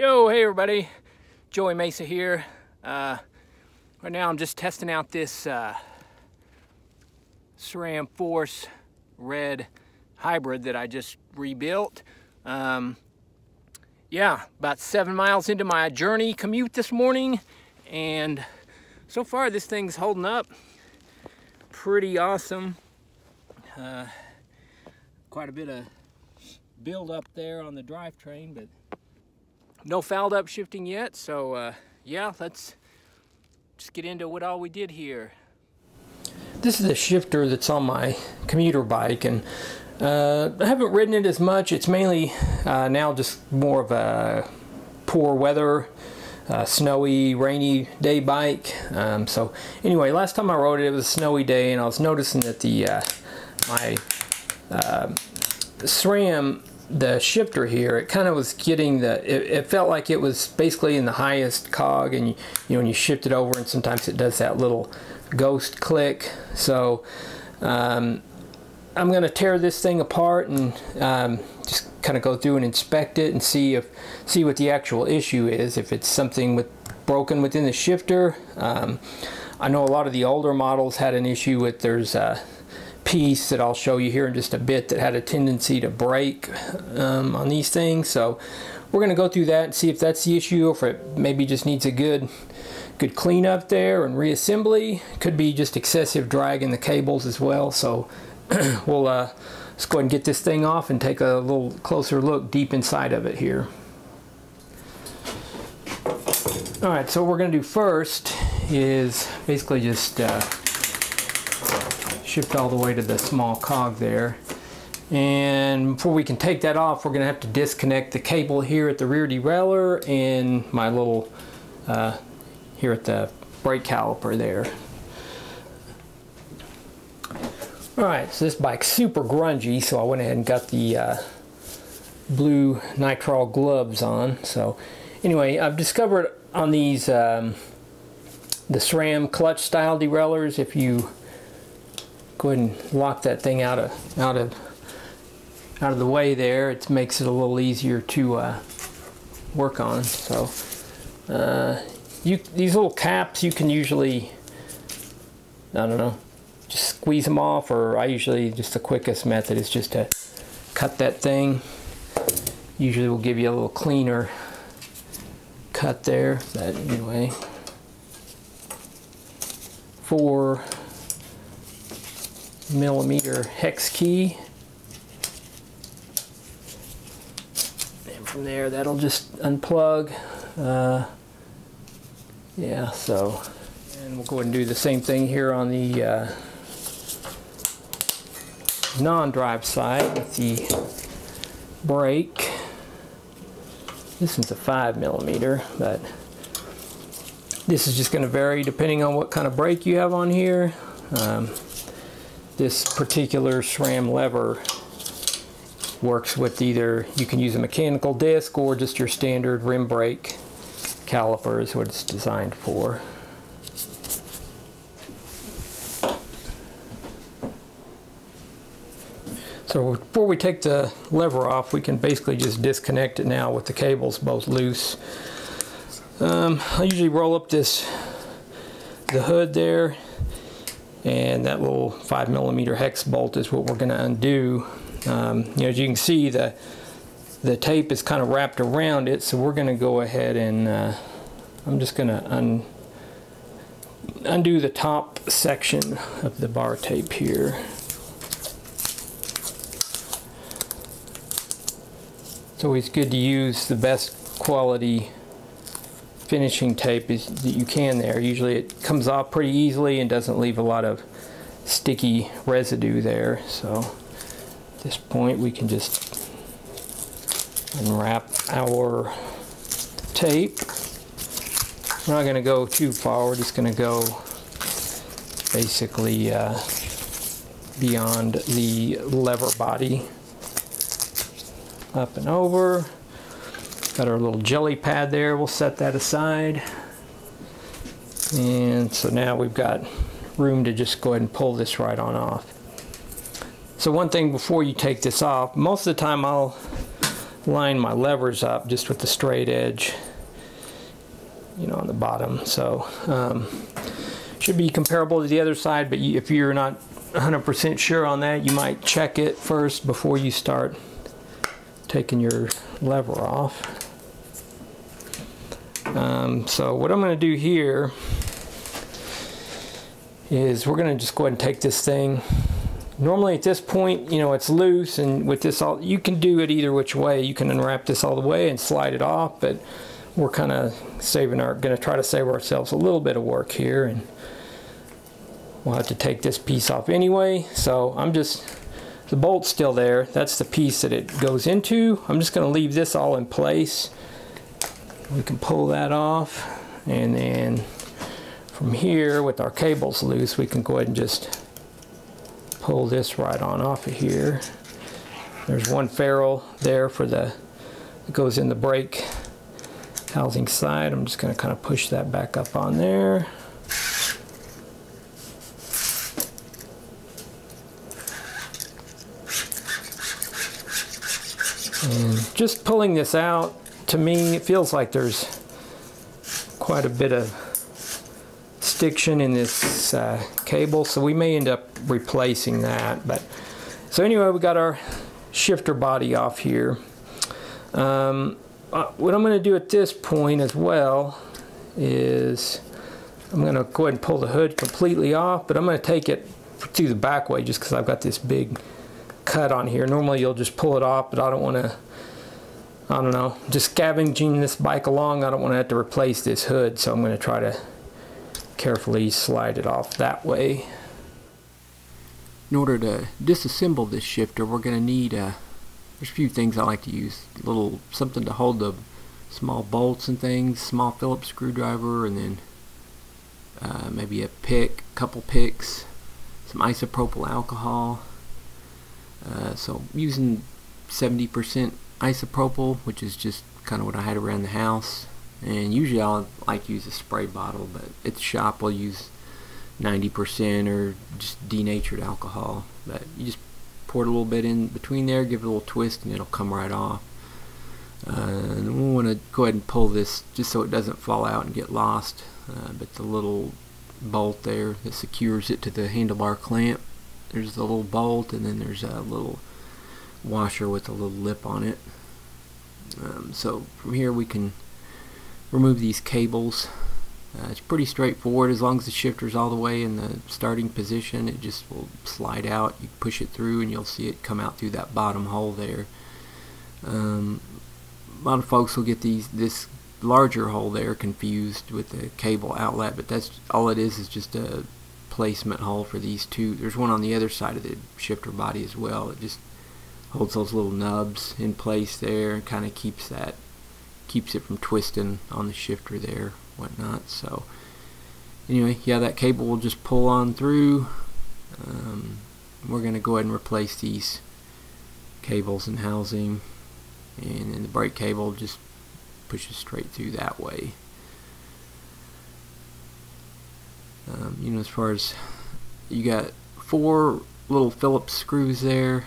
Yo, hey everybody, Joey Mesa here. Uh, right now I'm just testing out this uh, SRAM Force Red Hybrid that I just rebuilt. Um, yeah, about seven miles into my journey commute this morning, and so far this thing's holding up pretty awesome. Uh, quite a bit of build up there on the drivetrain, but no fouled up shifting yet. So uh, yeah, let's just get into what all we did here. This is a shifter that's on my commuter bike and uh, I haven't ridden it as much. It's mainly uh, now just more of a poor weather, snowy, rainy day bike. Um, so anyway, last time I rode it, it was a snowy day and I was noticing that the uh, my uh, SRAM the shifter here, it kind of was getting the, it, it, felt like it was basically in the highest cog and you, you know, when you shift it over and sometimes it does that little ghost click. So um, I'm going to tear this thing apart and um, just kind of go through and inspect it and see if, see what the actual issue is. If it's something with broken within the shifter. Um, I know a lot of the older models had an issue with there's uh, piece that I'll show you here in just a bit that had a tendency to break um, on these things. So we're going to go through that and see if that's the issue or if it maybe just needs a good good cleanup there and reassembly. Could be just excessive drag in the cables as well. So we'll uh, let's go ahead and get this thing off and take a little closer look deep inside of it here. All right, so what we're going to do first is basically just uh, shift all the way to the small cog there. And before we can take that off, we're going to have to disconnect the cable here at the rear derailleur and my little, uh, here at the brake caliper there. Alright, so this bike's super grungy, so I went ahead and got the uh, blue nitrile gloves on. So anyway, I've discovered on these, um, the SRAM clutch style derailleurs, if you go ahead and lock that thing out of out of out of the way there. It makes it a little easier to uh, work on. So uh, you these little caps you can usually I don't know just squeeze them off or I usually just the quickest method is just to cut that thing. Usually will give you a little cleaner cut there. But anyway, four millimeter hex key. And from there, that'll just unplug. Uh, yeah, so, and we'll go ahead and do the same thing here on the uh, non-drive side with the brake. This one's a five millimeter, but this is just going to vary depending on what kind of brake you have on here. Um, this particular SRAM lever works with either, you can use a mechanical disc or just your standard rim brake caliper is what it's designed for. So before we take the lever off, we can basically just disconnect it now with the cables both loose. Um, I usually roll up this, the hood there, and that little five millimeter hex bolt is what we're going to undo. Um, you know, as you can see, the the tape is kind of wrapped around it, so we're going to go ahead and uh, I'm just going to un undo the top section of the bar tape here. It's always good to use the best quality finishing tape is, that you can there. Usually it comes off pretty easily and doesn't leave a lot of sticky residue there. So at this point we can just unwrap our tape. We're not going to go too far, we're just going to go basically uh, beyond the lever body. Up and over. Got our little jelly pad there, we'll set that aside. And so now we've got room to just go ahead and pull this right on off. So one thing before you take this off, most of the time I'll line my levers up just with the straight edge you know on the bottom so um, should be comparable to the other side but if you're not 100% sure on that you might check it first before you start taking your lever off um, so what I'm going to do here is we're going to just go ahead and take this thing normally at this point, you know, it's loose and with this all, you can do it either which way. You can unwrap this all the way and slide it off, but we're kind of saving our, going to try to save ourselves a little bit of work here and we'll have to take this piece off anyway. So I'm just, the bolt's still there. That's the piece that it goes into. I'm just going to leave this all in place. We can pull that off and then from here with our cables loose, we can go ahead and just pull this right on off of here. There's one ferrule there for the, it goes in the brake housing side. I'm just going to kind of push that back up on there. And just pulling this out, to me, it feels like there's quite a bit of stiction in this uh, cable, so we may end up replacing that. But so anyway, we got our shifter body off here. Um, uh, what I'm going to do at this point as well is I'm going to go ahead and pull the hood completely off, but I'm going to take it through the back way just because I've got this big cut on here. Normally you'll just pull it off, but I don't want to, I don't know, just scavenging this bike along, I don't want to have to replace this hood, so I'm going to try to carefully slide it off that way. In order to disassemble this shifter, we're going to need a, there's a few things I like to use. A little something to hold the small bolts and things, small Phillips screwdriver, and then uh, maybe a pick, a couple picks, some isopropyl alcohol. Uh, so using 70% isopropyl, which is just kind of what I had around the house. And usually I'll like use a spray bottle but at the shop I'll use 90% or just denatured alcohol. But you just pour it a little bit in between there give it a little twist and it'll come right off. Uh, and we want to go ahead and pull this just so it doesn't fall out and get lost uh, but the little bolt there that secures it to the handlebar clamp. There's the little bolt and then there's a little washer with a little lip on it. Um, so from here we can remove these cables. Uh, it's pretty straightforward. As long as the shifter is all the way in the starting position it just will slide out. You push it through and you'll see it come out through that bottom hole there. Um, a lot of folks will get these this larger hole there confused with the cable outlet but that's all it is is just a placement hole for these two. There's one on the other side of the shifter body as well. It just holds those little nubs in place there and kind of keeps that keeps it from twisting on the shifter there whatnot so. Anyway yeah that cable will just pull on through. Um, we're going to go ahead and replace these cables and housing. And then the brake cable just pushes straight through that way. Um, you know as far as you got four little Phillips screws there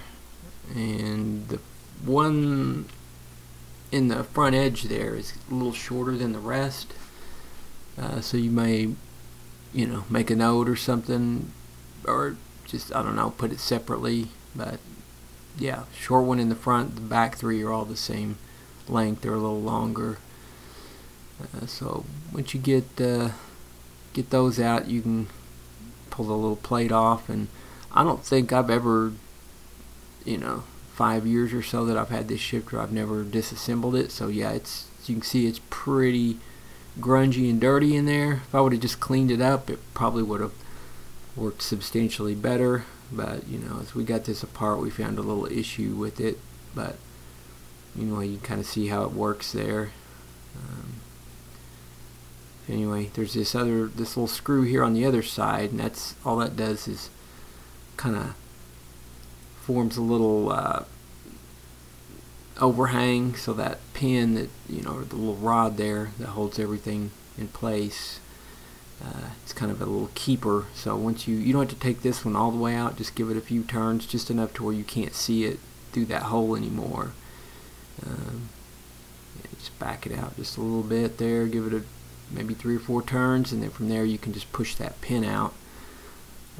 and the one in the front edge there is a little shorter than the rest. Uh, so you may, you know, make a note or something, or just, I don't know, put it separately. But yeah, short one in the front, the back three are all the same length. They're a little longer. Uh, so once you get uh, get those out, you can pull the little plate off. And I don't think I've ever, you know, five years or so that I've had this shifter, I've never disassembled it. So yeah, it's you can see it's pretty grungy and dirty in there. If I would have just cleaned it up, it probably would have worked substantially better. But you know, as we got this apart, we found a little issue with it. But you know, you can kind of see how it works there. Um, anyway, there's this other this little screw here on the other side, and that's all that does is kind of forms a little uh, overhang so that pin that you know the little rod there that holds everything in place uh, it's kind of a little keeper. So once you you don't have to take this one all the way out. Just give it a few turns just enough to where you can't see it through that hole anymore. Um, just back it out just a little bit there, give it a maybe three or four turns, and then from there you can just push that pin out.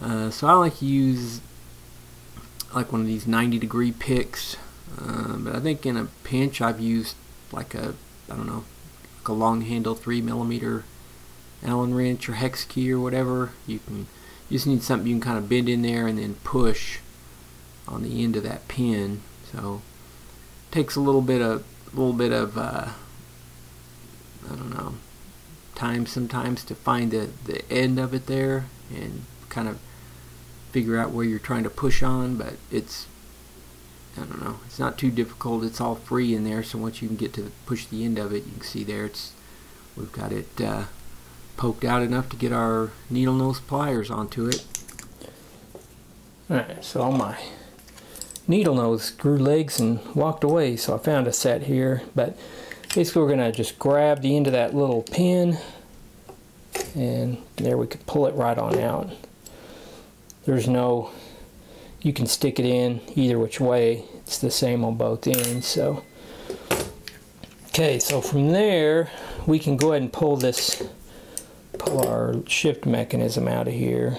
Uh, so I like to use like one of these 90 degree picks, uh, but I think in a pinch I've used like a I don't know like a long handle three millimeter Allen wrench or hex key or whatever. You can you just need something you can kind of bend in there and then push on the end of that pin. So it takes a little bit of a little bit of uh, I don't know time sometimes to find the, the end of it there and kind of figure out where you're trying to push on but it's I don't know it's not too difficult. It's all free in there so once you can get to push the end of it you can see there it's we've got it uh, poked out enough to get our needle nose pliers onto it. Alright so all my needle nose grew legs and walked away so I found a set here. But basically we're going to just grab the end of that little pin and there we could pull it right on out there's no you can stick it in either which way it's the same on both ends so okay so from there we can go ahead and pull this pull our shift mechanism out of here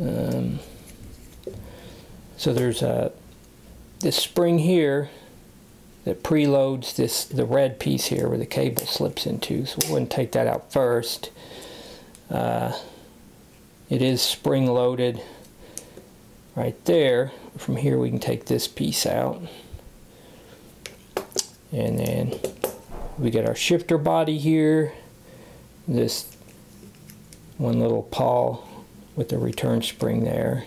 um, so there's a this spring here that preloads this the red piece here where the cable slips into. So we're going to take that out first. Uh, it is spring loaded right there. From here we can take this piece out. And then we get our shifter body here. This one little pawl with the return spring there.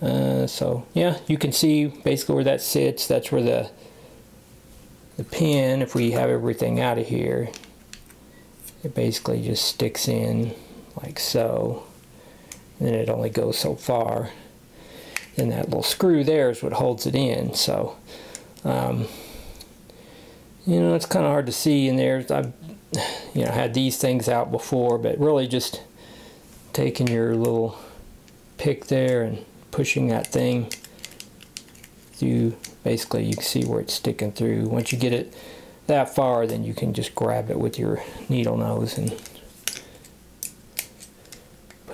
Uh, so yeah, you can see basically where that sits. That's where the the pin, if we have everything out of here, it basically just sticks in like so. And it only goes so far. And that little screw there is what holds it in. So, um, you know, it's kind of hard to see in there. I've, you know, had these things out before, but really just taking your little pick there and pushing that thing through basically you can see where it's sticking through once you get it that far then you can just grab it with your needle nose and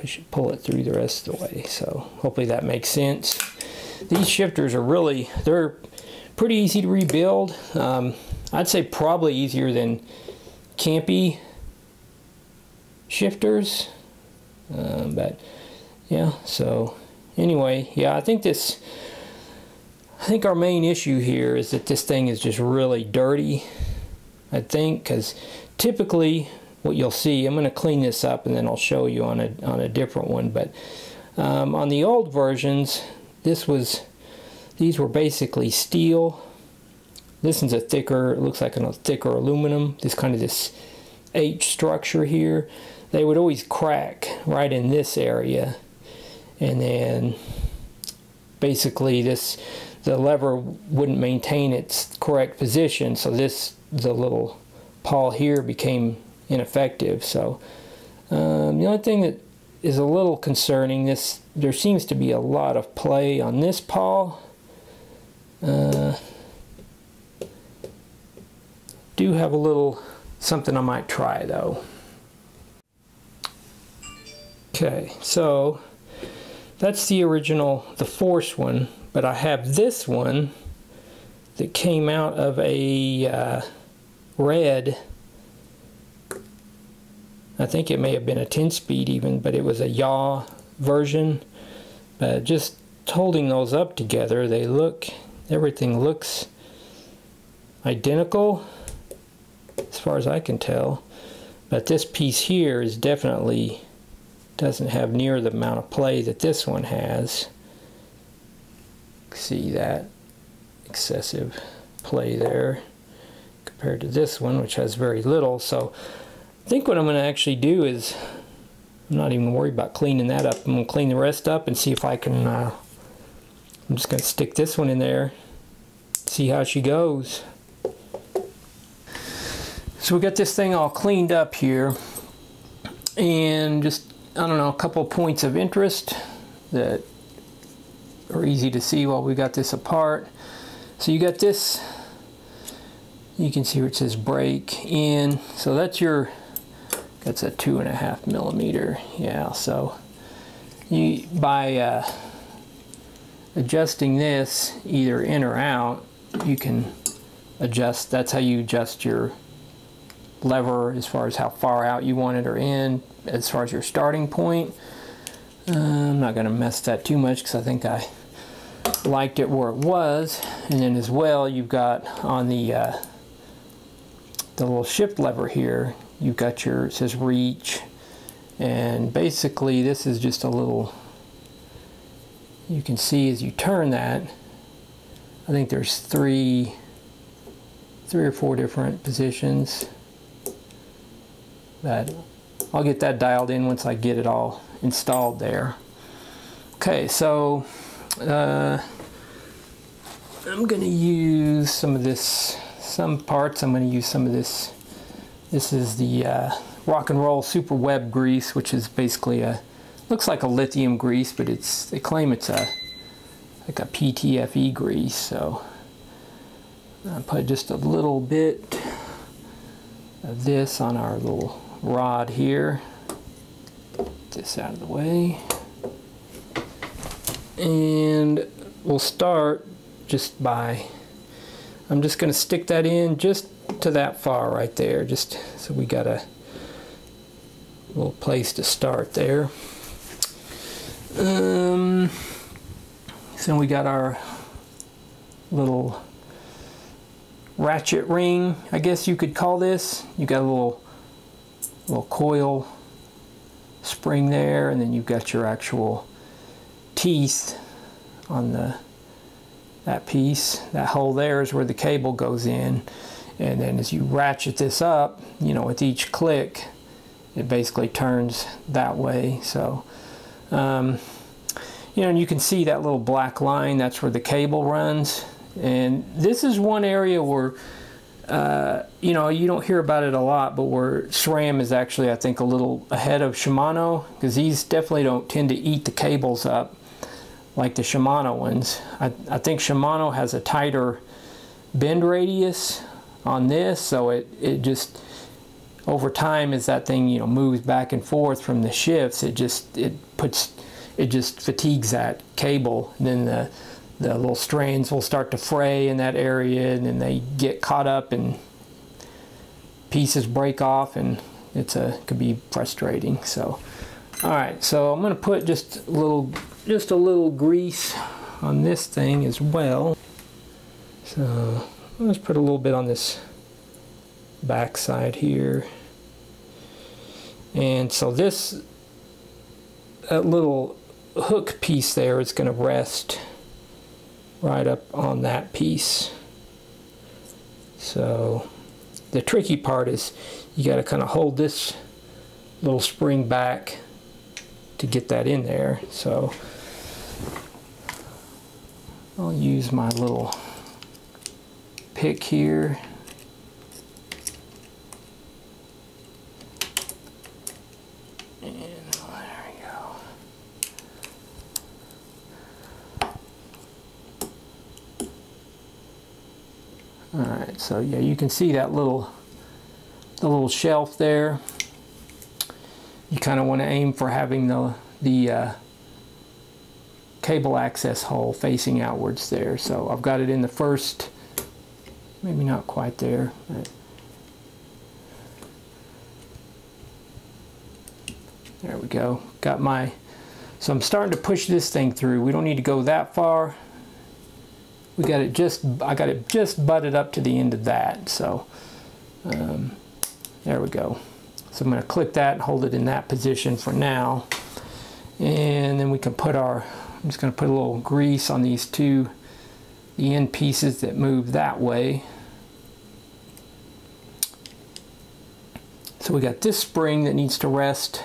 it, pull it through the rest of the way. So hopefully that makes sense. These shifters are really they're pretty easy to rebuild. Um, I'd say probably easier than Campy shifters. Um, but yeah so anyway, yeah, I think this, I think our main issue here is that this thing is just really dirty, I think, because typically what you'll see, I'm going to clean this up and then I'll show you on a, on a different one, but um, on the old versions, this was, these were basically steel. This one's a thicker, looks like a thicker aluminum, this kind of this H structure here. They would always crack right in this area. And then basically this the lever wouldn't maintain its correct position. So this the little pawl here became ineffective so um, the only thing that is a little concerning this there seems to be a lot of play on this pawl uh, do have a little something I might try though okay so that's the original, the Force one, but I have this one that came out of a uh, red. I think it may have been a 10 speed even, but it was a yaw version. But just holding those up together, they look, everything looks identical as far as I can tell. But this piece here is definitely doesn't have near the amount of play that this one has. See that excessive play there compared to this one, which has very little. So I think what I'm going to actually do is, I'm not even worried about cleaning that up. I'm going to clean the rest up and see if I can, uh, I'm just going to stick this one in there, see how she goes. So we got this thing all cleaned up here and just I don't know, a couple points of interest that are easy to see while we got this apart. So you got this, you can see where it says break in. So that's your, that's a two and a half millimeter. Yeah, so you by uh, adjusting this either in or out, you can adjust, that's how you adjust your lever as far as how far out you want it or in as far as your starting point. Uh, I'm not going to mess that too much because I think I liked it where it was. And then as well, you've got on the uh, the little shift lever here, you've got your, it says reach. And basically this is just a little, you can see as you turn that, I think there's three, three or four different positions. that I'll get that dialed in once I get it all installed there. Okay, so uh, I'm going to use some of this, some parts, I'm going to use some of this. This is the uh, Rock and Roll Super Web grease, which is basically a, looks like a lithium grease, but it's, they claim it's a, like a PTFE grease, so I'll put just a little bit of this on our little rod here. Get this out of the way. And we'll start just by, I'm just going to stick that in just to that far right there, just so we got a little place to start there. Um, so we got our little ratchet ring, I guess you could call this. You got a little little coil spring there and then you've got your actual teeth on the that piece that hole there is where the cable goes in and then as you ratchet this up you know with each click it basically turns that way so um, you know and you can see that little black line that's where the cable runs and this is one area where uh, you know, you don't hear about it a lot, but where SRAM is actually, I think, a little ahead of Shimano because these definitely don't tend to eat the cables up like the Shimano ones. I, I think Shimano has a tighter bend radius on this, so it, it just over time as that thing you know moves back and forth from the shifts, it just it puts it just fatigues that cable. And then the the little strands will start to fray in that area and then they get caught up and pieces break off and it's a could be frustrating. So all right. So I'm gonna put just a little just a little grease on this thing as well. So let's put a little bit on this back side here and so this that little hook piece there is going to rest right up on that piece. So the tricky part is you got to kind of hold this little spring back to get that in there. So I'll use my little pick here Alright, so yeah, you can see that little the little shelf there. You kind of want to aim for having the the uh, cable access hole facing outwards there. So I've got it in the first, maybe not quite there. there we go. Got my, so I'm starting to push this thing through. We don't need to go that far we got it just, I got it just butted up to the end of that. So um, there we go. So I'm going to click that and hold it in that position for now. And then we can put our, I'm just going to put a little grease on these two, the end pieces that move that way. So we got this spring that needs to rest.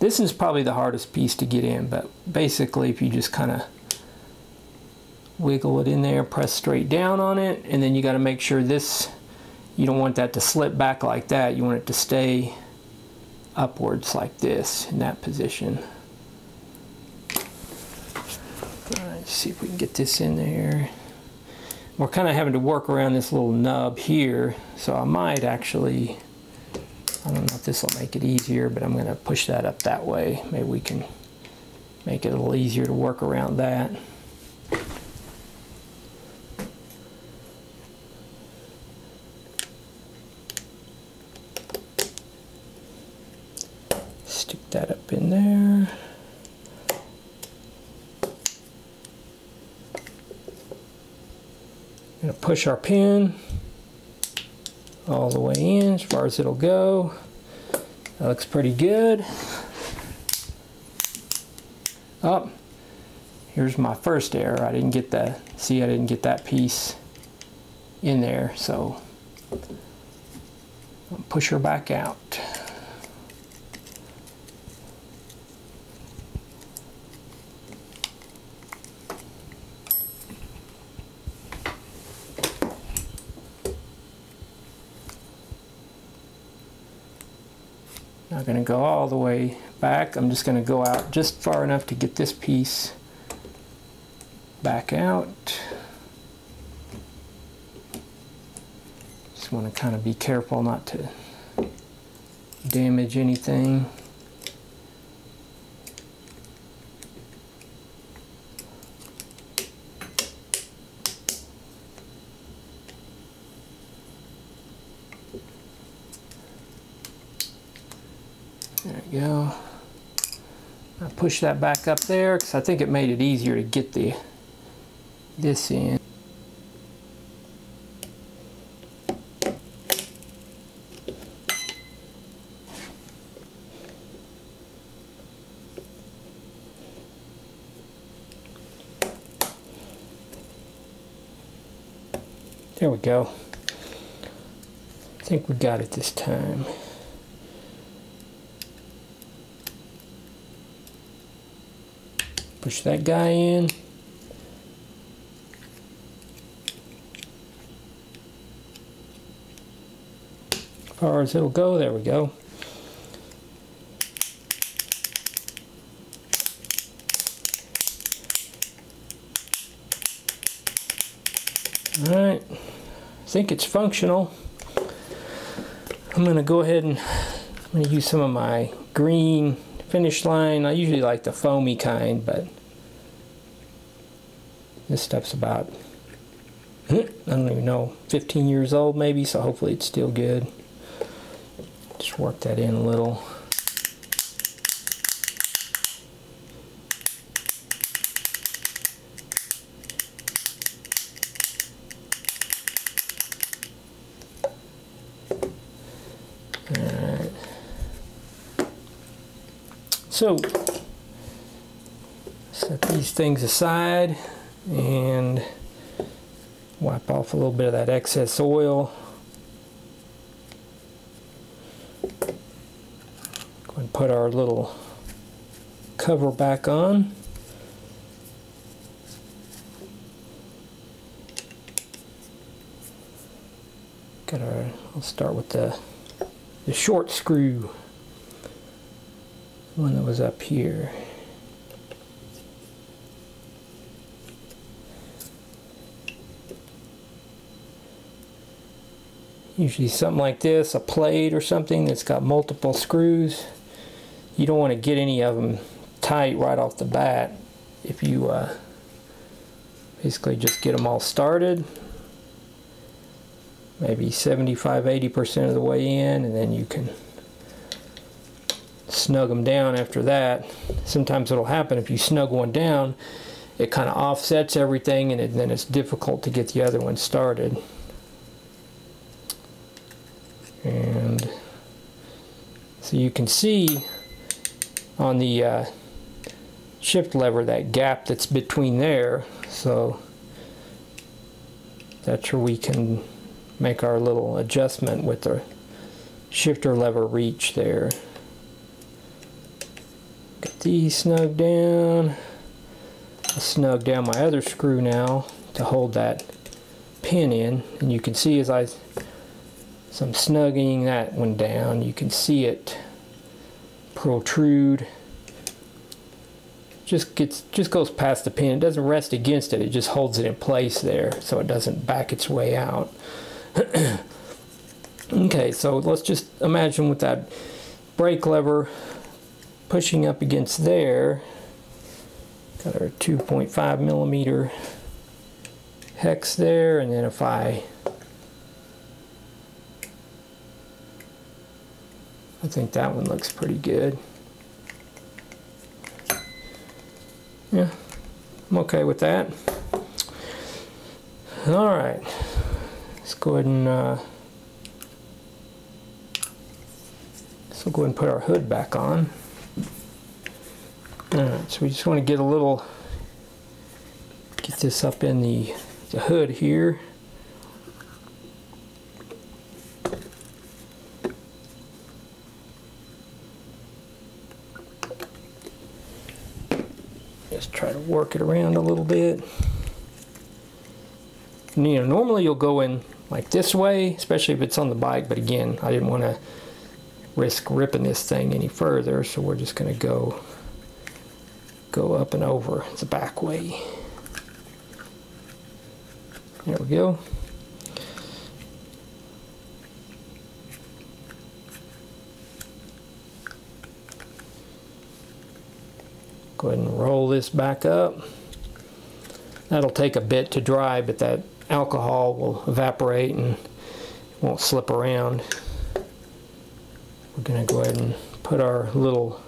This is probably the hardest piece to get in, but basically if you just kind of wiggle it in there, press straight down on it, and then you got to make sure this, you don't want that to slip back like that. You want it to stay upwards like this in that position. All right, see if we can get this in there. We're kind of having to work around this little nub here. So I might actually, I don't know if this will make it easier, but I'm going to push that up that way. Maybe we can make it a little easier to work around that. Stick that up in there. Push our pin all the way in as far as it'll go. That looks pretty good. Up. Oh, here's my first error. I didn't get that. See, I didn't get that piece in there, so push her back out. Not going to go all the way back. I'm just going to go out just far enough to get this piece back out. Just want to kind of be careful not to damage anything. There we go. I push that back up there because I think it made it easier to get the this in. There we go. I think we got it this time. Push that guy in. As far as it'll go, there we go. Alright, I think it's functional. I'm going to go ahead and I'm going to use some of my green finish line. I usually like the foamy kind, but this stuff's about, I don't even know, 15 years old maybe, so hopefully it's still good. Just work that in a little. So, set these things aside and wipe off a little bit of that excess oil. Go and put our little cover back on. Got our, I'll start with the, the short screw one that was up here. Usually something like this, a plate or something that's got multiple screws. You don't want to get any of them tight right off the bat. If you uh, basically just get them all started, maybe 75-80% of the way in, and then you can snug them down after that. Sometimes it'll happen if you snug one down, it kind of offsets everything and it, then it's difficult to get the other one started. And so you can see on the uh, shift lever that gap that's between there. So that's where we can make our little adjustment with the shifter lever reach there. These snug down. I'll snug down my other screw now to hold that pin in. And you can see as I, as I'm snugging that one down, you can see it protrude just gets just goes past the pin. It doesn't rest against it. It just holds it in place there so it doesn't back its way out. okay, so let's just imagine with that brake lever pushing up against there. Got our 2.5 millimeter hex there, and then if I I think that one looks pretty good. Yeah, I'm okay with that. All right, let's go ahead and uh, so go ahead and put our hood back on. All right, so we just want to get a little, get this up in the, the hood here. Just try to work it around a little bit. And, you know, normally you'll go in like this way, especially if it's on the bike, but again, I didn't want to risk ripping this thing any further, so we're just going to go go up and over the back way. There we go. Go ahead and roll this back up. That'll take a bit to dry, but that alcohol will evaporate and won't slip around. We're going to go ahead and put our little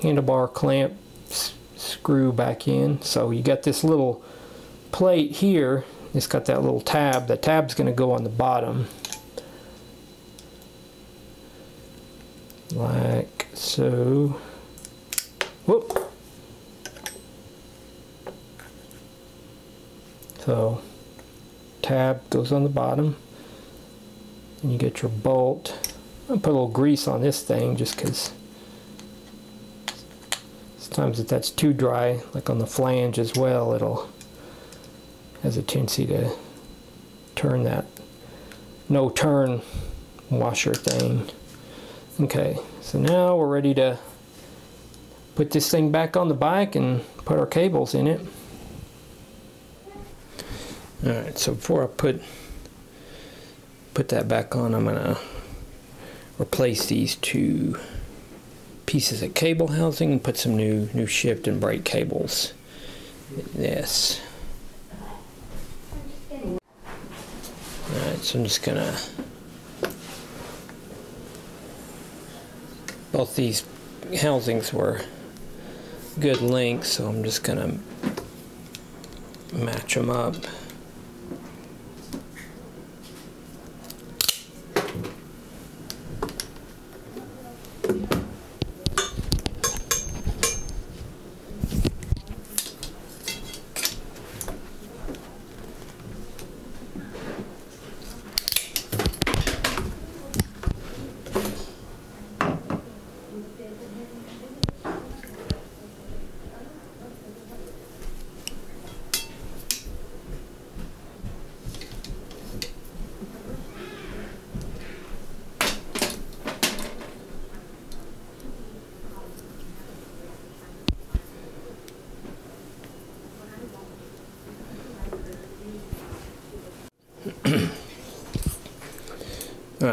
handlebar clamp screw back in. So you got this little plate here. It's got that little tab. The tab's going to go on the bottom. Like so. Whoop. So tab goes on the bottom. And you get your bolt. I'll put a little grease on this thing just because sometimes if that's too dry, like on the flange as well, it'll has a tendency to turn that no turn washer thing. Okay, so now we're ready to put this thing back on the bike and put our cables in it. Alright, so before I put put that back on, I'm gonna replace these two pieces of cable housing and put some new new shift and brake cables in this. Alright, so I'm just gonna both these housings were good length, so I'm just gonna match them up.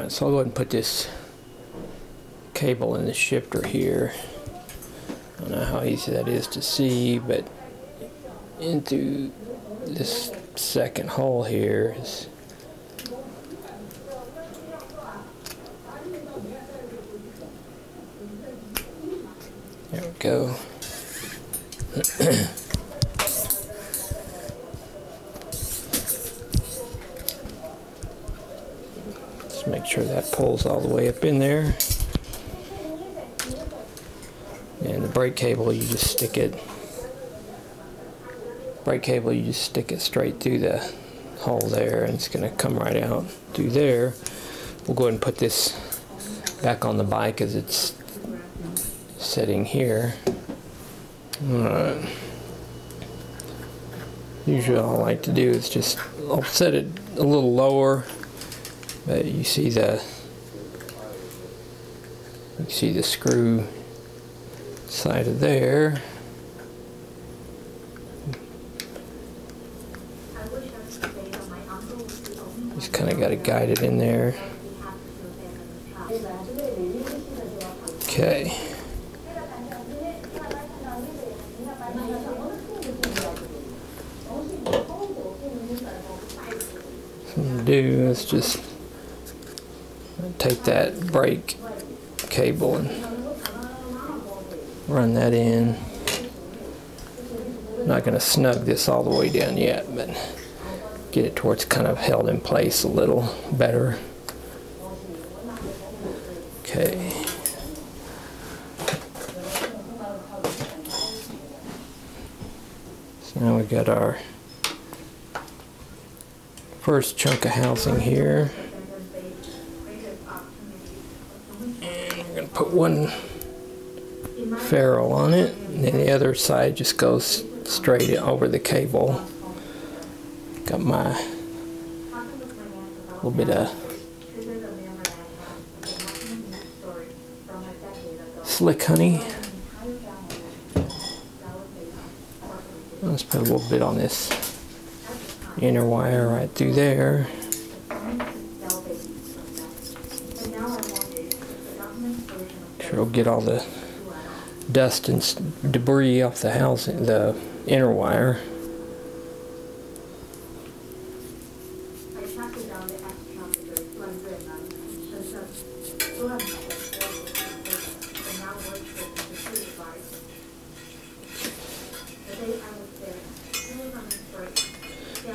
So I'll go ahead and put this cable in the shifter here. I don't know how easy that is to see, but into this second hole here is there we go. All the way up in there. And the brake cable, you just stick it, brake cable, you just stick it straight through the hole there and it's going to come right out through there. We'll go ahead and put this back on the bike as it's sitting here. Alright. Usually all I like to do is just, I'll set it a little lower but you see the you see the screw side of there. Just kind of got to guide it in there. Okay. So what I'm gonna do is just take that brake cable and run that in. Not going to snug this all the way down yet, but get it towards kind of held in place a little better. Okay. So now we've got our first chunk of housing here. And we're going to put one ferrule on it, and then the other side just goes straight over the cable. Got my little bit of slick honey. Let's put a little bit on this inner wire right through there. It'll get all the dust and debris off the housing, the inner wire.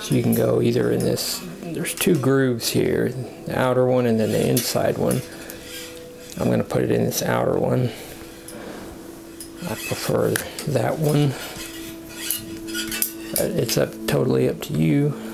So you can go either in this, there's two grooves here, the outer one and then the inside one. I'm going to put it in this outer one. I prefer that one. Uh, it's up totally up to you.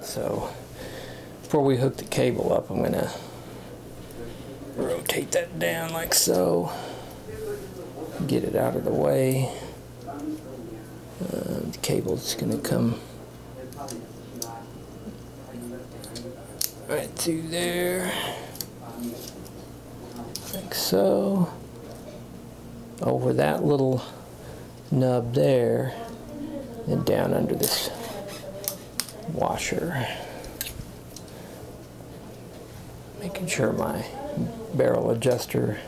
So before we hook the cable up, I'm gonna rotate that down like so. Get it out of the way. Uh, the cable's gonna come right through there. Like so. Over that little nub there, and down under this washer. Making sure my barrel adjuster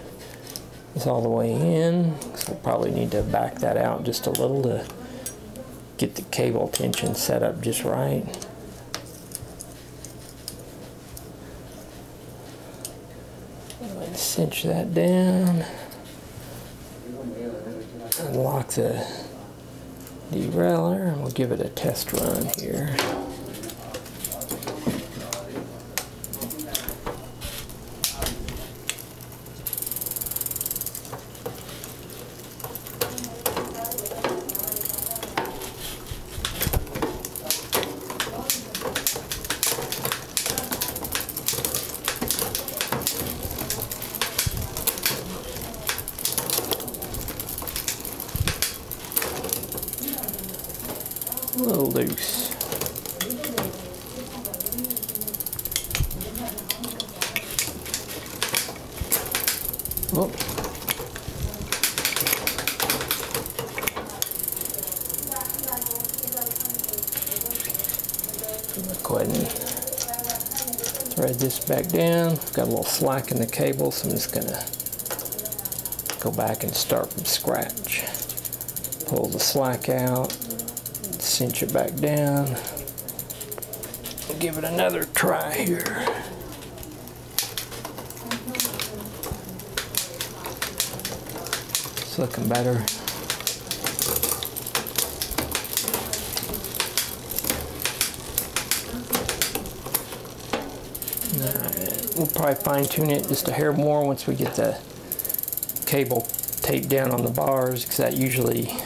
is all the way in. So we'll probably need to back that out just a little to get the cable tension set up just right. Cinch that down. Unlock the derailleur and we'll give it a test run here. Little loose. Oh. Go ahead and thread this back down. Got a little slack in the cable, so I'm just gonna go back and start from scratch. Pull the slack out, cinch it back down. Give it another try here. It's looking better. We'll probably fine tune it just a hair more once we get the cable taped down on the bars because that usually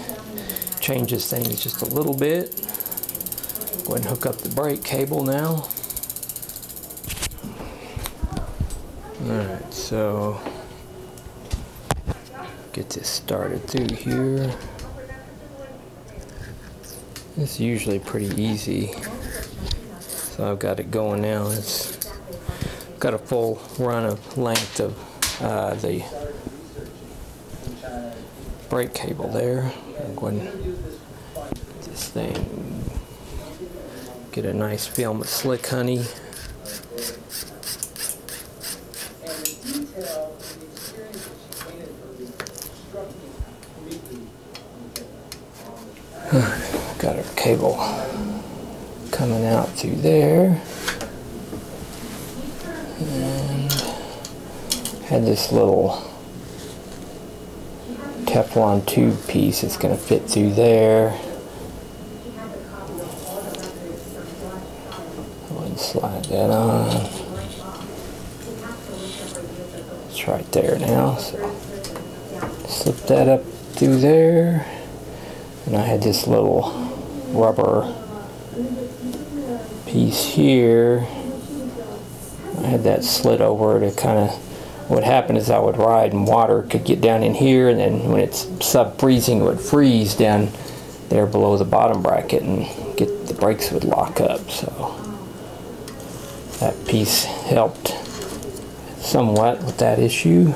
changes things just a little bit. Go Go ahead and hook up the brake cable now. Alright, so get this started through here. It's usually pretty easy. So I've got it going now. It's got a full run of length of uh, the brake cable there. I'm going this thing get a nice film of slick honey. Got our cable coming out through there. And had this little Teflon tube piece that's going to fit through there. Go ahead and slide that on. It's right there now. So slip that up through there. And I had this little rubber piece here. I had that slid over to kind of what happened is I would ride and water could get down in here and then when it's sub-freezing it would freeze down there below the bottom bracket and get the brakes would lock up so that piece helped somewhat with that issue.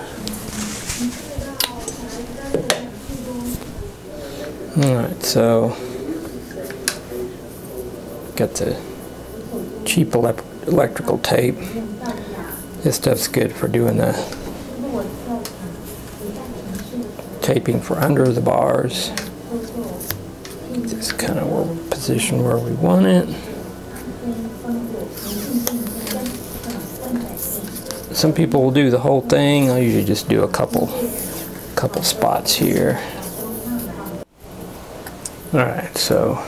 Alright, so got the cheap ele electrical tape. This stuff's good for doing the taping for under the bars. Just kind of position where we want it. Some people will do the whole thing. I usually just do a couple couple spots here. Alright, so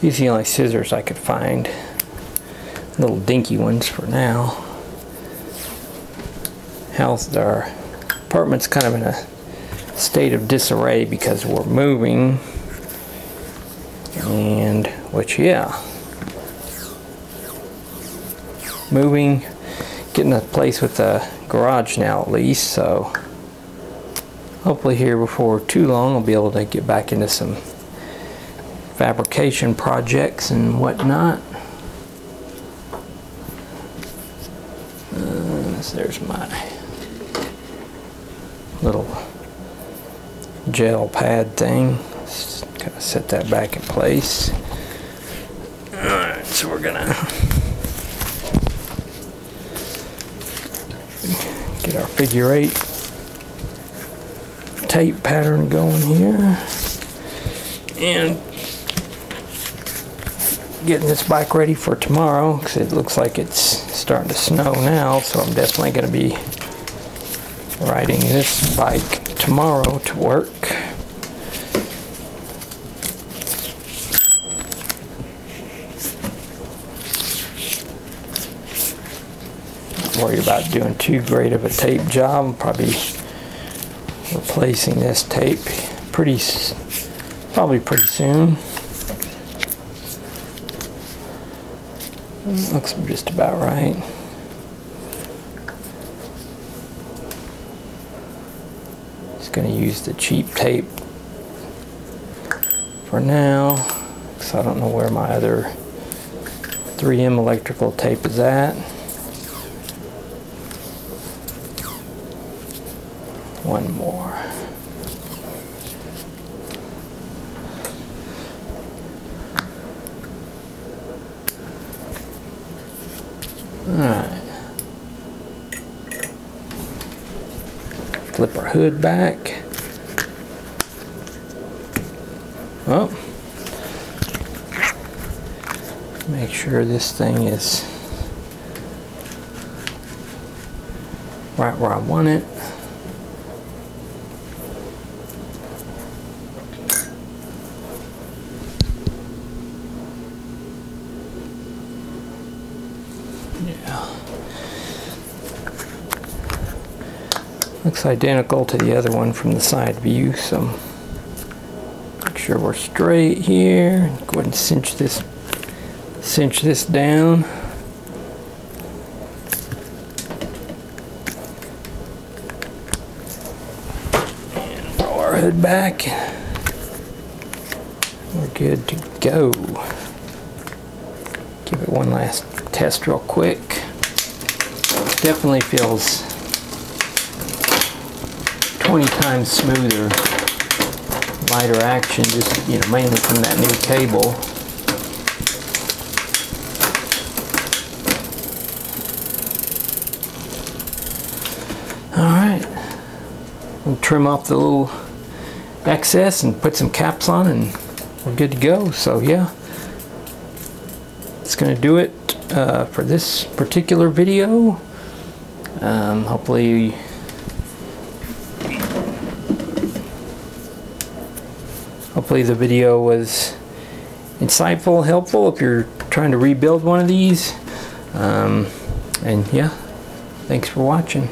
these are the only scissors I could find. Little dinky ones for now. House, our apartment's kind of in a state of disarray because we're moving. And, which, yeah. Moving, getting a place with a garage now at least, so hopefully here before too long I'll be able to get back into some fabrication projects and whatnot. Uh, there's my little gel pad thing. Kind of set that back in place. Alright, so we're gonna get our figure eight. Tape pattern going here. And getting this bike ready for tomorrow because it looks like it's starting to snow now so I'm definitely going to be riding this bike tomorrow to work Not worry about doing too great of a tape job probably replacing this tape pretty probably pretty soon. Looks just about right. Just going to use the cheap tape for now because I don't know where my other 3M electrical tape is at. One more. Alright. Flip our hood back. Oh. Make sure this thing is right where I want it. Identical to the other one from the side view, so make sure we're straight here. Go ahead and cinch this cinch this down. And roll our hood back. We're good to go. Give it one last test real quick. Definitely feels 20 times smoother, lighter action, just, you know, mainly from that new cable. Alright, we'll trim off the little excess and put some caps on and we're good to go. So yeah, it's going to do it uh, for this particular video. Um, hopefully hopefully the video was insightful, helpful if you're trying to rebuild one of these. Um, and yeah, thanks for watching.